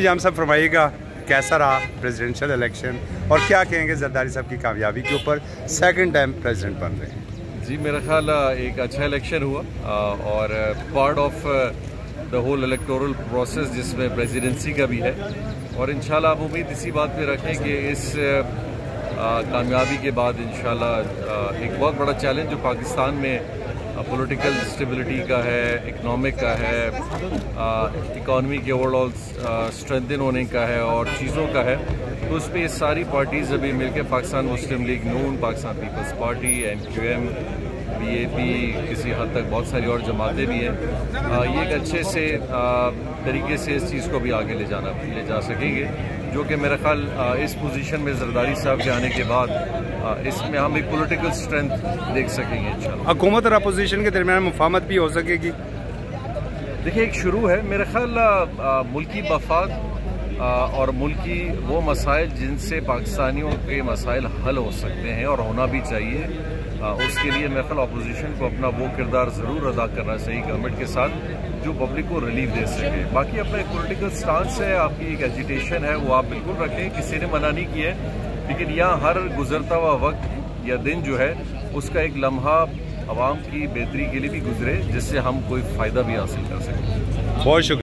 जी, हम सब फरमाइएगा, कैसा रहा प्रेसिडेंशियल इलेक्शन और क्या कहेंगे जरदारी साहब की कामयाबी के ऊपर सेकंड टाइम प्रेसिडेंट बन रहे हैं? जी, मेरा ख्याल, एक अच्छा इलेक्शन हुआ और part of the whole electoral process जिसमें प्रेसिडेंसी का भी है। और इन आप उम्मीद इसी बात पे रखें कि इस कामयाबी के बाद इन एक बहुत बड़ा चैलेंज जो पाकिस्तान में पॉलिटिकल स्टेबिलिटी का है इकोनॉमिक का है इकॉनमी के ओवरऑल स्ट्रेंथन होने का है और चीज़ों का है। तो उस पर ये सारी पार्टीज़ अभी मिलकर Pakistan Muslim League Noon Pakistan Peoples Party M Q M B A P किसी हद तक बहुत सारी और जमातें भी हैं। ये एक अच्छे से आ, तरीके से इस चीज़ को भी आगे ले जाना ले जा सकेंगे। जो कि मेरा ख्याल इस पोजीशन में जरदारी साहब के आने के बाद इसमें हम एक पॉलिटिकल स्ट्रेंथ देख सकेंगे हुकूमत और अपोजिशन के दरमियान मुफामत भी हो सकेगी। देखिए एक शुरू है। मेरे ख्याल मुल्की मफाद और मुल्की वो मसाइल जिनसे पाकिस्तानियों के मसाइल हल हो सकते हैं और होना भी चाहिए। आ, उसके लिए मेरे ख्याल अपोजिशन को अपना वो किरदार ज़रूर अदा करना चाहिए गवर्नमेंट के साथ जो पब्लिक को रिलीफ दे सके। बाकी अपना एक पोलिटिकल स्टांस है आपकी एक एजिटेशन है वो आप बिल्कुल रखें। किसी ने मना नहीं किया है। लेकिन यहाँ हर गुजरता हुआ वक्त या दिन जो है, उसका एक लम्हा आवाम की बेहतरी के लिए भी गुजरे, जिससे हम कोई फ़ायदा भी हासिल कर सकें। बहुत शुक्रिया।